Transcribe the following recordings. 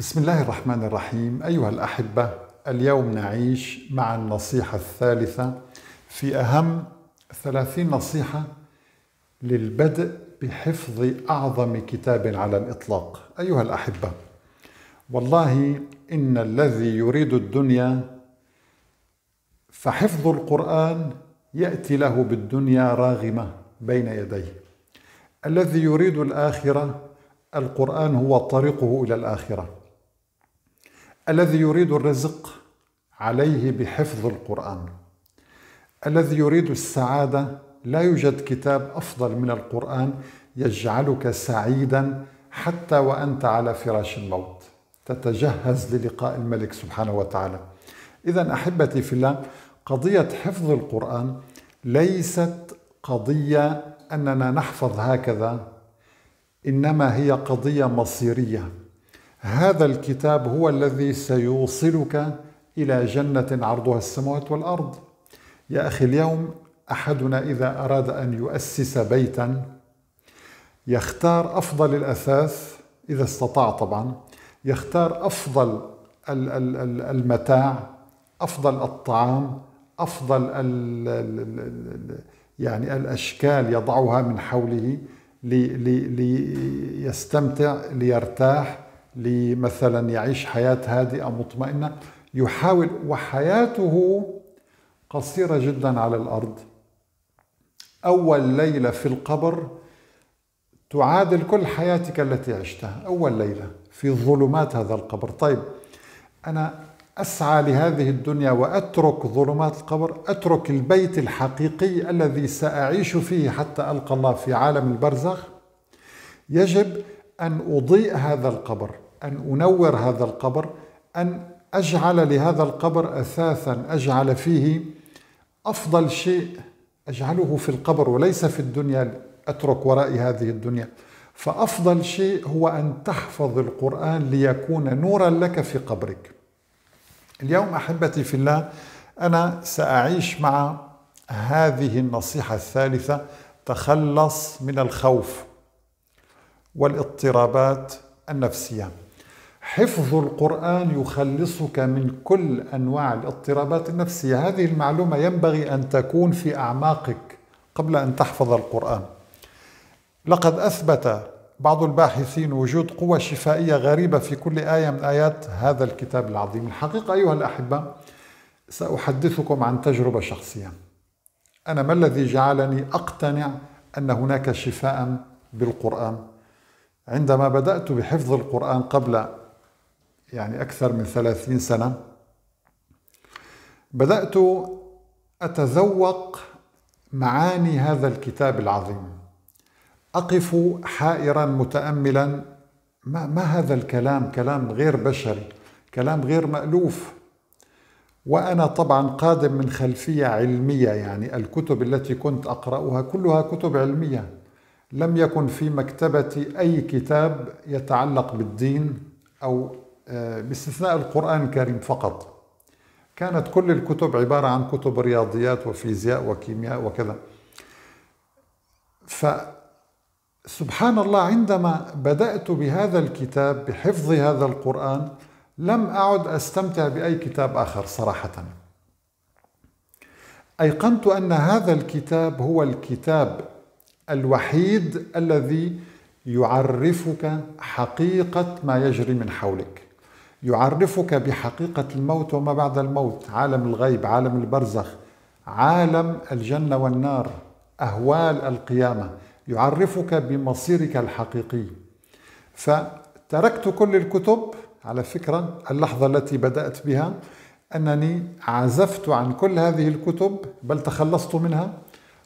بسم الله الرحمن الرحيم أيها الأحبة اليوم نعيش مع النصيحة الثالثة في أهم ثلاثين نصيحة للبدء بحفظ أعظم كتاب على الإطلاق أيها الأحبة والله إن الذي يريد الدنيا فحفظ القرآن يأتي له بالدنيا راغمة بين يديه الذي يريد الآخرة القرآن هو طريقه إلى الآخرة الذي يريد الرزق عليه بحفظ القرآن. الذي يريد السعادة لا يوجد كتاب أفضل من القرآن يجعلك سعيدا حتى وأنت على فراش الموت. تتجهز للقاء الملك سبحانه وتعالى. إذا أحبتي في الله قضية حفظ القرآن ليست قضية أننا نحفظ هكذا إنما هي قضية مصيرية. هذا الكتاب هو الذي سيوصلك إلى جنة عرضها السماوات والأرض. يا أخي اليوم أحدنا إذا أراد أن يؤسس بيتا يختار أفضل الأثاث إذا استطاع طبعا يختار أفضل المتاع أفضل الطعام أفضل يعني الأشكال يضعها من حوله ليستمتع ليرتاح لمثلا يعيش حياة هادئة مطمئنة يحاول وحياته قصيرة جدا على الأرض. أول ليلة في القبر تعادل كل حياتك التي عشتها. أول ليلة في ظلمات هذا القبر. طيب أنا أسعى لهذه الدنيا وأترك ظلمات القبر أترك البيت الحقيقي الذي سأعيش فيه حتى ألقى الله في عالم البرزخ. يجب أن أضيء هذا القبر أن أنور هذا القبر أن أجعل لهذا القبر أثاثا أجعل فيه أفضل شيء أجعله في القبر وليس في الدنيا أترك ورائي هذه الدنيا. فأفضل شيء هو أن تحفظ القرآن ليكون نورا لك في قبرك. اليوم أحبتي في الله أنا سأعيش مع هذه النصيحة الثالثة تخلص من الخوف. والاضطرابات النفسية. حفظ القرآن يخلصك من كل أنواع الاضطرابات النفسية. هذه المعلومة ينبغي أن تكون في أعماقك قبل أن تحفظ القرآن. لقد أثبت بعض الباحثين وجود قوة شفائية غريبة في كل آية من آيات هذا الكتاب العظيم. الحقيقة أيها الأحبة سأحدثكم عن تجربة شخصية. أنا ما الذي جعلني أقتنع أن هناك شفاء بالقرآن؟ عندما بدأت بحفظ القرآن قبل يعني أكثر من ثلاثين سنة بدأت أتذوق معاني هذا الكتاب العظيم. أقف حائرا متأملا ما, ما هذا الكلام؟ كلام غير بشري كلام غير مألوف. وأنا طبعا قادم من خلفية علمية يعني الكتب التي كنت أقرأها كلها كتب علمية. لم يكن في مكتبتي أي كتاب يتعلق بالدين أو آه، باستثناء القرآن الكريم فقط. كانت كل الكتب عبارة عن كتب رياضيات وفيزياء وكيمياء وكذا. فسبحان الله عندما بدأت بهذا الكتاب بحفظ هذا القرآن لم أعد أستمتع بأي كتاب آخر صراحة. أيقنت أن هذا الكتاب هو الكتاب الوحيد الذي يعرفك حقيقة ما يجري من حولك. يعرفك بحقيقة الموت وما بعد الموت. عالم الغيب عالم البرزخ عالم الجنة والنار أهوال القيامة. يعرفك بمصيرك الحقيقي. فتركت كل الكتب على فكرة اللحظة التي بدأت بها أنني عزفت عن كل هذه الكتب بل تخلصت منها.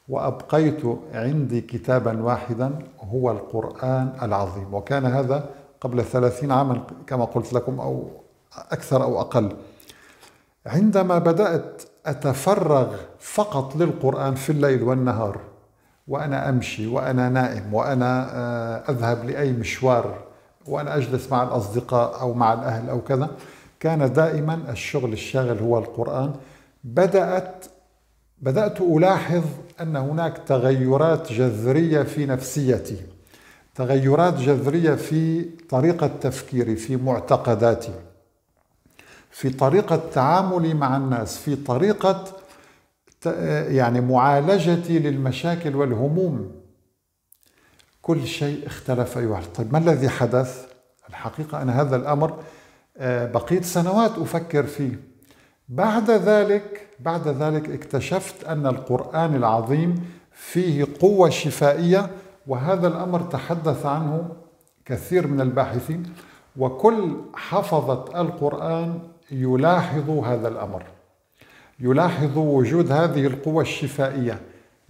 وأبقيت عندي كتابا واحدا هو القرآن العظيم. وكان هذا قبل ثلاثين عاما كما قلت لكم أو أكثر أو أقل. عندما بدأت أتفرغ فقط للقرآن في الليل والنهار وأنا أمشي وأنا نائم وأنا آه، أذهب لأي مشوار وأنا أجلس مع الأصدقاء أو مع الأهل أو كذا كان دائما الشغل الشاغل هو القرآن. بدأت بدأت ألاحظ أن هناك تغيرات جذرية في نفسيتي تغيرات جذرية في طريقة تفكيري في معتقداتي في طريقة تعاملي مع الناس في طريقة يعني معالجتي للمشاكل والهموم. كل شيء اختلف أيها طيب ما الذي حدث؟ الحقيقة أنا هذا الأمر آه، بقيت سنوات أفكر فيه. بعد ذلك بعد ذلك اكتشفت أن القرآن العظيم فيه قوة شفائية وهذا الأمر تحدث عنه كثير من الباحثين وكل حفظة القرآن يلاحظ هذا الأمر. يلاحظ وجود هذه القوة الشفائية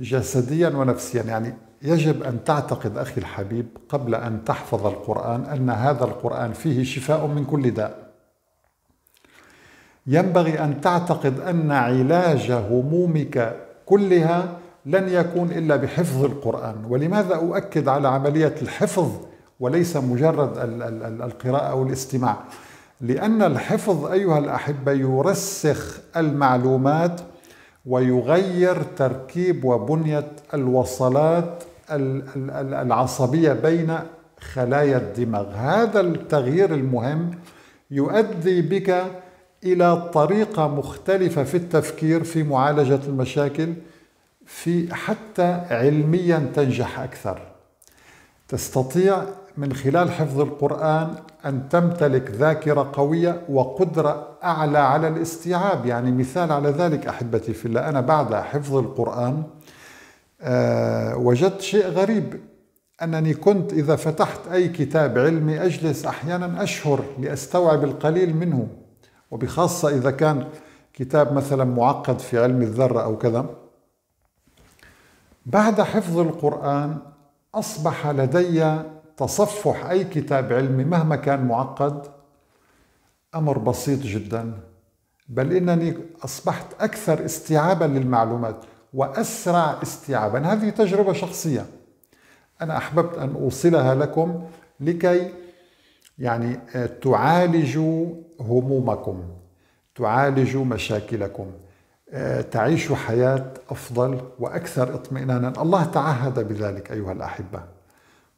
جسديا ونفسيا. يعني يجب أن تعتقد أخي الحبيب قبل أن تحفظ القرآن أن هذا القرآن فيه شفاء من كل داء. ينبغي أن تعتقد أن علاج همومك كلها لن يكون إلا بحفظ القرآن. ولماذا أؤكد على عملية الحفظ وليس مجرد القراءة أو الاستماع؟ لأن الحفظ أيها الأحبة يرسخ المعلومات ويغير تركيب وبنية الوصلات العصبية بين خلايا الدماغ. هذا التغيير المهم يؤدي بك إلى طريقة مختلفة في التفكير في معالجة المشاكل في حتى علميا تنجح أكثر. تستطيع من خلال حفظ القرآن أن تمتلك ذاكرة قوية وقدرة أعلى على الاستيعاب. يعني مثال على ذلك أحبتي في الله أنا بعد حفظ القرآن أه وجدت شيء غريب. أنني كنت إذا فتحت أي كتاب علمي أجلس أحيانا أشهر لأستوعب القليل منه. وبخاصة إذا كان كتاب مثلا معقد في علم الذرة أو كذا بعد حفظ القرآن أصبح لدي تصفح أي كتاب علمي مهما كان معقد أمر بسيط جدا بل إنني أصبحت أكثر استيعابا للمعلومات وأسرع استيعابا. هذه تجربة شخصية. أنا أحببت أن أوصلها لكم لكي يعني آه، تعالجوا همومكم تعالجوا مشاكلكم آه، تعيشوا حياة أفضل وأكثر اطمئنانا. الله تعهد بذلك أيها الأحبة.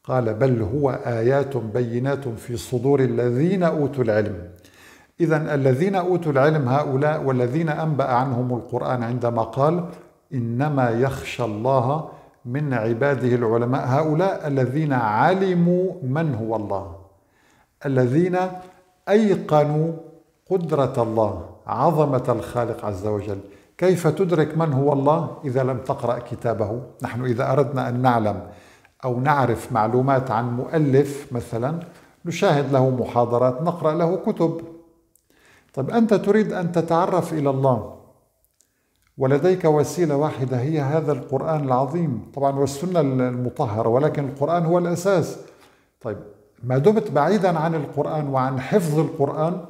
قال بل هو آيات بينات في صدور الذين أوتوا العلم. إذا الذين أوتوا العلم هؤلاء والذين أنبأ عنهم القرآن عندما قال إنما يخشى الله من عباده العلماء. هؤلاء الذين علموا من هو الله؟ الذين أيقنوا قدرة الله عظمة الخالق عز وجل. كيف تدرك من هو الله إذا لم تقرأ كتابه؟ نحن إذا أردنا أن نعلم أو نعرف معلومات عن مؤلف مثلا نشاهد له محاضرات نقرأ له كتب. طيب أنت تريد أن تتعرف إلى الله. ولديك وسيلة واحدة هي هذا القرآن العظيم. طبعا والسنة المطهرة ولكن القرآن هو الأساس. طيب ما دمت بعيدا عن القرآن وعن حفظ القرآن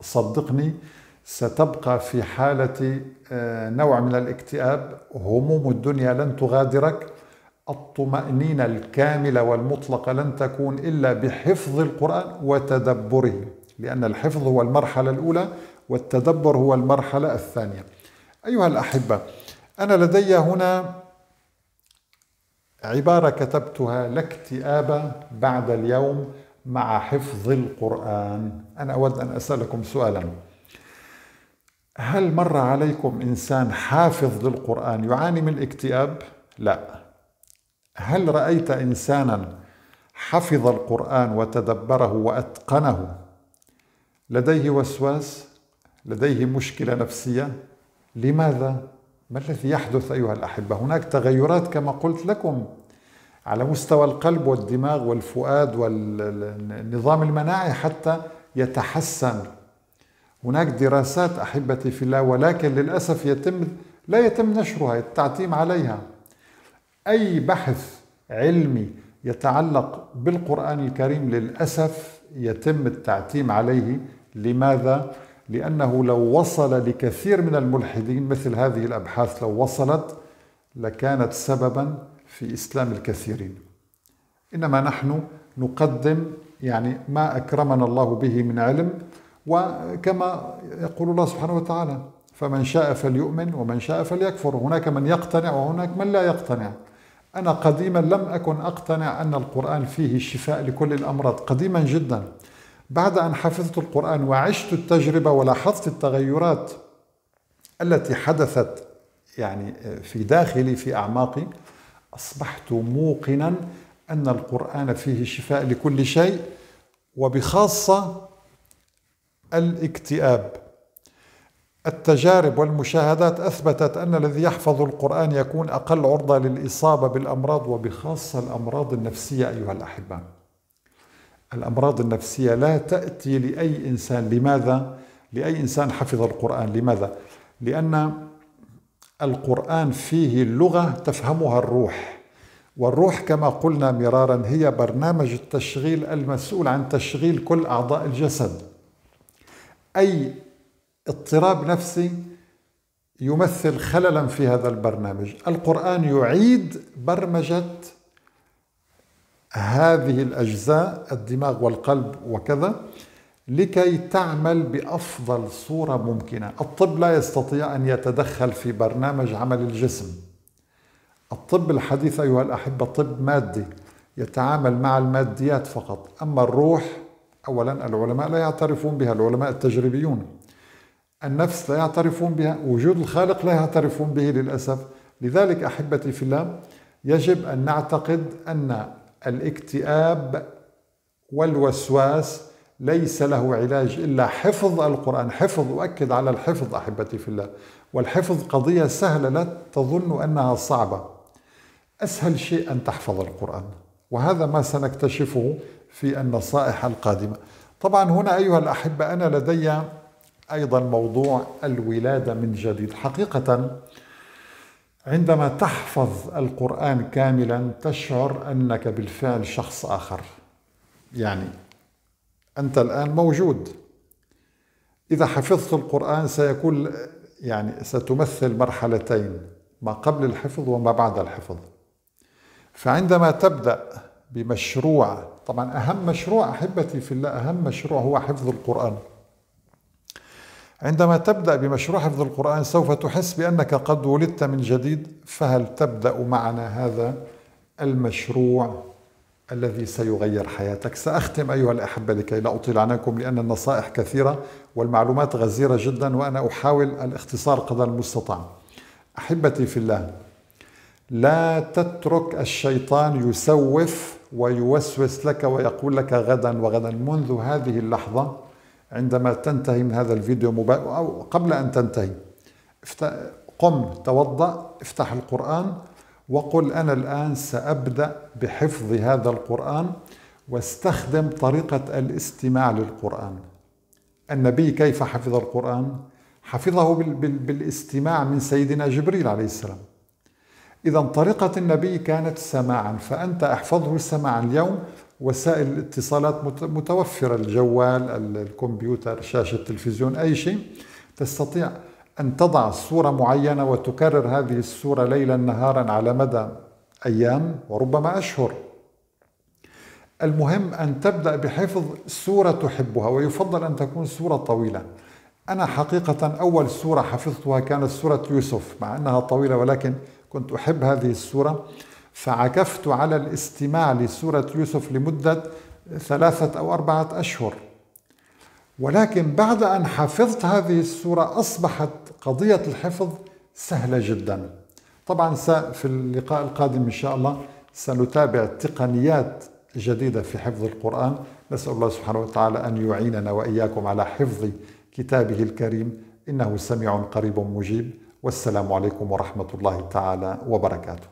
صدقني ستبقى في حالة آه، نوع من الاكتئاب. هموم الدنيا لن تغادرك. الطمأنينة الكاملة والمطلقة لن تكون إلا بحفظ القرآن وتدبره لأن الحفظ هو المرحلة الأولى والتدبر هو المرحلة الثانية. أيها الأحبة أنا لدي هنا عبارة كتبتها لا اكتئاب بعد اليوم مع حفظ القرآن. أنا أود أن أسألكم سؤالا. هل مر عليكم إنسان حافظ للقرآن يعاني من اكتئاب؟ لا. هل رأيت انسانا حفظ القرآن وتدبره وأتقنه؟ لديه وسواس؟ لديه مشكلة نفسية؟ لماذا؟ ما الذي يحدث أيها الأحبة؟ هناك تغيرات كما قلت لكم على مستوى القلب والدماغ والفؤاد والنظام المناعي حتى يتحسن. هناك دراسات أحبتي في الله ولكن للأسف يتم لا يتم نشرها التعتيم عليها. أي بحث علمي يتعلق بالقرآن الكريم للأسف يتم التعتيم عليه. لماذا؟ لأنه لو وصل لكثير من الملحدين مثل هذه الأبحاث لو وصلت لكانت سببا في إسلام الكثيرين. إنما نحن نقدم يعني ما أكرمنا الله به من علم وكما يقول الله سبحانه وتعالى فمن شاء فليؤمن ومن شاء فليكفر. هناك من يقتنع وهناك من لا يقتنع. أنا قديما لم أكن أقتنع أن القرآن فيه شفاء لكل الأمراض قديما جدا. بعد أن حفظت القرآن وعشت التجربة ولاحظت التغيرات التي حدثت يعني في داخلي في أعماقي أصبحت موقنا أن القرآن فيه شفاء لكل شيء وبخاصة الاكتئاب التجارب والمشاهدات أثبتت أن الذي يحفظ القرآن يكون أقل عرضة للإصابة بالأمراض وبخاصة الأمراض النفسية أيها الأحبة. الأمراض النفسية لا تأتي لأي إنسان، لماذا؟ لأي إنسان حفظ القرآن، لماذا؟ لأن القرآن فيه لغة تفهمها الروح. والروح كما قلنا مرارا هي برنامج التشغيل المسؤول عن تشغيل كل أعضاء الجسد. أي اضطراب نفسي يمثل خللا في هذا البرنامج القرآن يعيد برمجة هذه الأجزاء الدماغ والقلب وكذا لكي تعمل بأفضل صورة ممكنة. الطب لا يستطيع أن يتدخل في برنامج عمل الجسم. الطب الحديث أيها الأحبة طب مادي يتعامل مع الماديات فقط. أما الروح أولا العلماء لا يعترفون بها العلماء التجريبيون. النفس لا يعترفون بها وجود الخالق لا يعترفون به للأسف. لذلك أحبتي في الله يجب أن نعتقد أن الاكتئاب والوسواس ليس له علاج إلا حفظ القرآن حفظ أؤكد على الحفظ أحبتي في الله. والحفظ قضية سهلة لا تظن أنها صعبة. أسهل شيء أن تحفظ القرآن وهذا ما سنكتشفه في النصائح القادمة. طبعا هنا أيها الأحبة أنا لدي أيضا موضوع الولادة من جديد. حقيقة عندما تحفظ القرآن كاملا تشعر أنك بالفعل شخص آخر. يعني أنت الآن موجود. إذا حفظت القرآن سيكون يعني ستمثل مرحلتين ما قبل الحفظ وما بعد الحفظ. فعندما تبدأ بمشروع طبعا أهم مشروع أحبتي في الله أهم مشروع هو حفظ القرآن. عندما تبدأ بمشروع حفظ القرآن سوف تحس بأنك قد ولدت من جديد فهل تبدأ معنا هذا المشروع الذي سيغير حياتك؟ سأختم أيها الأحبة لكي لا أطيل عنكم لأن النصائح كثيرة والمعلومات غزيرة جدا وأنا أحاول الاختصار قدر المستطاع. أحبتي في الله لا تترك الشيطان يسوف ويوسوس لك ويقول لك غدا وغدا. منذ هذه اللحظة عندما تنتهي من هذا الفيديو مباشر أو قبل أن تنتهي قم توضأ افتح القرآن وقل أنا الآن سأبدأ بحفظ هذا القرآن واستخدم طريقة الاستماع للقرآن. النبي كيف حفظ القرآن؟ حفظه بالاستماع من سيدنا جبريل عليه السلام. إذا طريقة النبي كانت سماعا فأنت أحفظه سماعا. اليوم وسائل الاتصالات متوفرة الجوال الكمبيوتر شاشة التلفزيون أي شيء. تستطيع أن تضع صورة معينة وتكرر هذه الصورة ليلا نهارا على مدى أيام وربما أشهر. المهم أن تبدأ بحفظ سورة تحبها ويفضل أن تكون سورة طويلة. أنا حقيقة أول سورة حفظتها كانت سورة يوسف مع أنها طويلة ولكن كنت أحب هذه السورة فعكفت على الاستماع لسورة يوسف لمدة ثلاثة أو أربعة أشهر. ولكن بعد أن حفظت هذه السورة أصبحت قضية الحفظ سهلة جدا. طبعا في اللقاء القادم إن شاء الله سنتابع تقنيات جديدة في حفظ القرآن. نسأل الله سبحانه وتعالى أن يعيننا وإياكم على حفظ كتابه الكريم. إنه سميع قريب مجيب. والسلام عليكم ورحمة الله تعالى وبركاته.